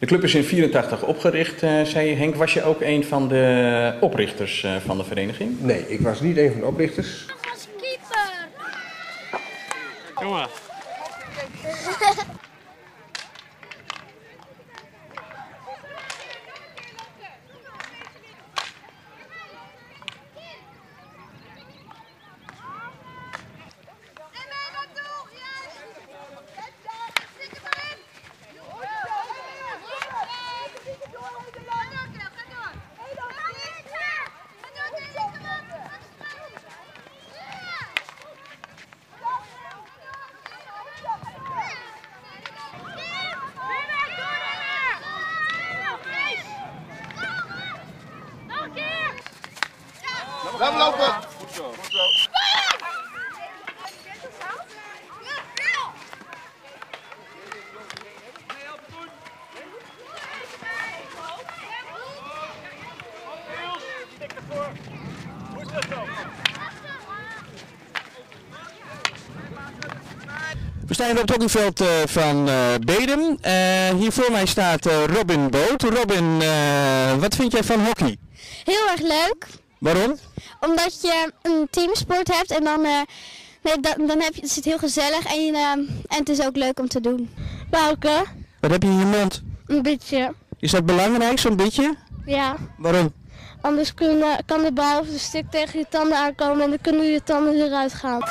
De club is in 84 opgericht, uh, zei je Henk. Was je ook een van de oprichters uh, van de vereniging? Nee, ik was niet een van de oprichters. Als keeper! Kom Blijf lopen. Goed zo. Goed zo. We staan op het hockeyveld uh, van uh, Bedem. Uh, hier voor mij staat Robin Boot. Robin, wat vind jij van hockey? Heel erg leuk. Waarom? Omdat je een teamsport hebt en dan, nee, dan, dan heb je, het is heel gezellig en, je, en het is ook leuk om te doen. Welke? Wat heb je in je mond? Een beetje. Is dat belangrijk, zo'n beetje? Ja. Waarom? Anders kunnen, kan de bal of een stuk tegen je tanden aankomen en dan kunnen je tanden eruit gaan.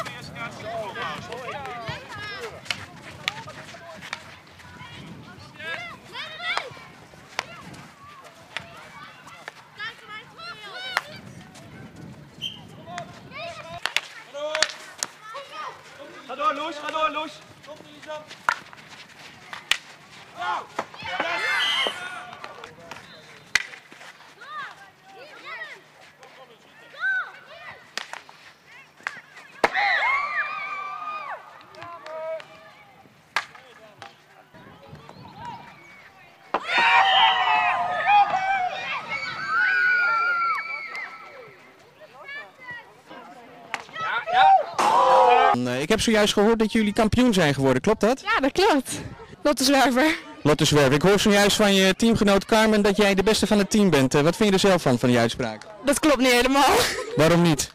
Ga door, Loes, ga door, Loes. Komt er iets op. Nou! Uh, ik heb zojuist gehoord dat jullie kampioen zijn geworden, klopt dat? Ja, dat klopt. Lotte Zwerver. Lotte Zwerver. Ik hoor zojuist van je teamgenoot Carmen dat jij de beste van het team bent. Uh, wat vind je er zelf van, van die uitspraak? Dat klopt niet helemaal. Waarom niet?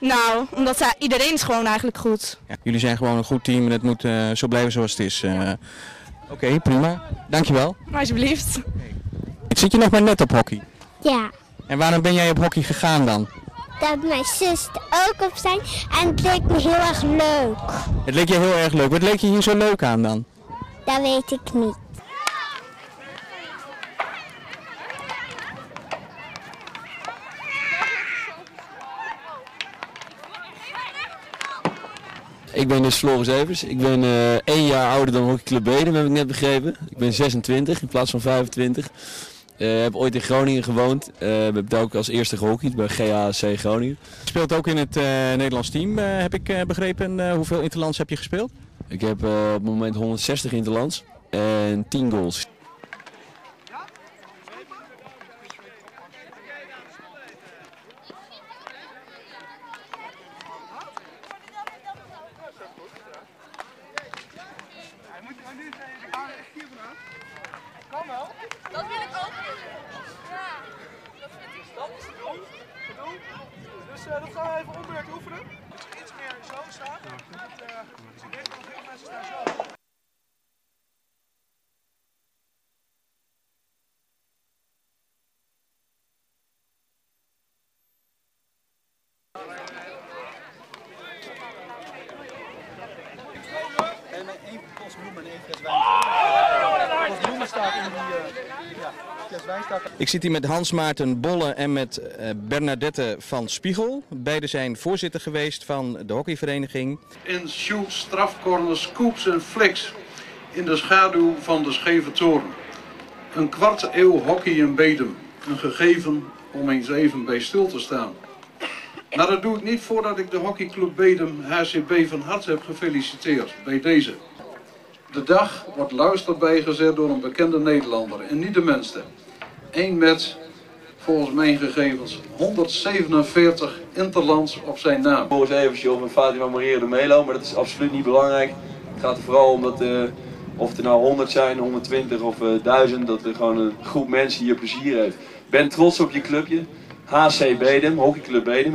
Nou, omdat zij, iedereen is gewoon eigenlijk goed. Ja, jullie zijn gewoon een goed team en het moet uh, zo blijven zoals het is. Oké, okay, prima. Dankjewel. Alsjeblieft. Zit je nog maar net op hockey? Ja. En waarom ben jij op hockey gegaan dan? Dat mijn zus er ook op zijn en het leek me heel erg leuk. Het leek je heel erg leuk. Wat leek je hier zo leuk aan dan? Dat weet ik niet. Ik ben dus Floris Evers. Ik ben uh, één jaar ouder dan Hockeyclub Bedem, heb ik net begrepen. Ik ben 26 in plaats van 25. Ik uh, heb ooit in Groningen gewoond. Uh, heb daar ook als eerste gehockeyd bij GAC Groningen. Je speelt ook in het uh, Nederlands team, heb ik begrepen. hoeveel interlands heb je gespeeld? Ik heb op het moment 160 interlands en 10 goals. Kan wel. Dat wil ik ook. Ja. Dat is het doel. Het doel. Dus uh, dat gaan we even ombeurt oefenen. Als je iets meer zo staat, dat, uh, dus ik weet nog veel mensen staan zo. En één plas bloem en één fles wijn. Plas bloemen staat in die... Uh, ja. Ik zit hier met Hans Maarten Bolle en met uh, Bernadette van Spiegel. Beiden zijn voorzitter geweest van de hockeyvereniging. In shoot, strafcorners, scoops en flicks in de schaduw van de scheve toren. Een kwart eeuw hockey in Bedem. Een gegeven om eens even bij stil te staan. Maar dat doe ik niet voordat ik de hockeyclub Bedem HCB van harte heb gefeliciteerd bij deze. De dag wordt luister bijgezet door een bekende Nederlander en niet de minste. Eén met, volgens mijn gegevens, 147 interlands op zijn naam. Volgens eventjes of een Fatima Maria de Melo, maar dat is absoluut niet belangrijk. Het gaat er vooral om dat uh, of het er nou 100 zijn, 120 of uh, 1000, dat er gewoon een groep mensen hier plezier heeft. Ben trots op je clubje. HC Bedem, hockeyclub Bedem.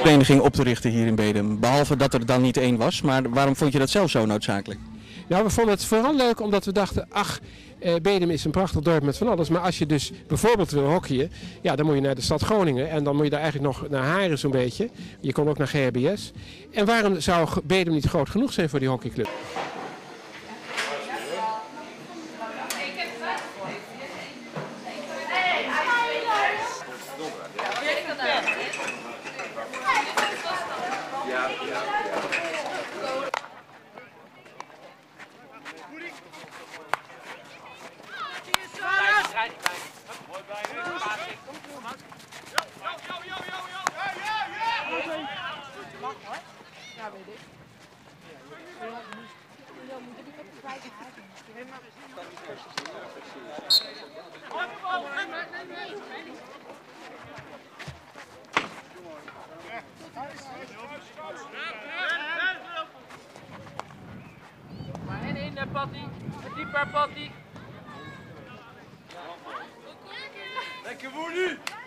Vereniging op te richten hier in Bedum. Behalve dat er dan niet één was, maar waarom vond je dat zelf zo noodzakelijk? Nou, we vonden het vooral leuk omdat we dachten, ach, eh, Bedum is een prachtig dorp met van alles. Maar als je dus bijvoorbeeld wil hockeyen, ja, dan moet je naar de stad Groningen. En dan moet je daar eigenlijk nog naar Haren zo'n beetje. Je kon ook naar GHBS. En waarom zou Bedum niet groot genoeg zijn voor die hockeyclub? En in, Patty. Dieper, Patty. Lekker woe nu!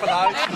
vanuit.